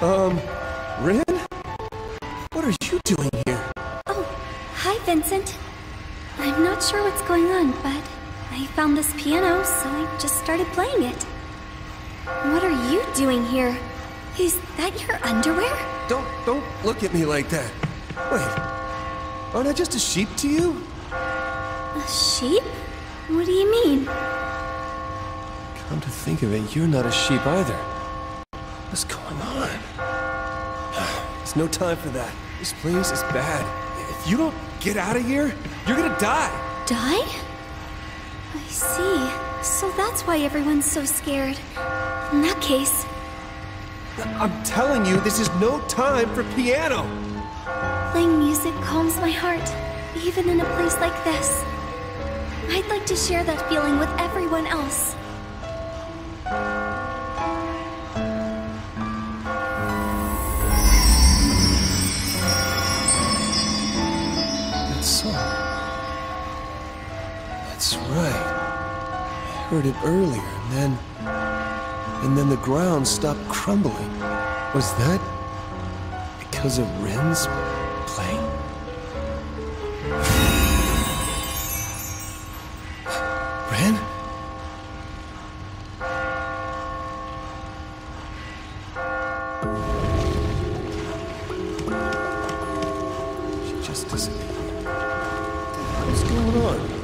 Um, Rin? What are you doing here? Oh, hi, Vincent. I'm not sure what's going on, but I found this piano, so I just started playing it. What are you doing here? Is that your underwear? Don't, don't look at me like that. Wait, aren't I just a sheep to you? A sheep? What do you mean? Come to think of it, you're not a sheep either. What's going on? There's no time for that. This place is bad. If you don't get out of here, you're gonna die. Die? I see. So that's why everyone's so scared. In that case, I'm telling you, this is no time for piano. playing music calms my heart, even in a place like this. I'd like to share that feeling with everyone song. That's right. I heard it earlier, and then. And then the ground stopped crumbling. Was that. because of Rin's playing? Rin? She just disappeared. What the hell's going on?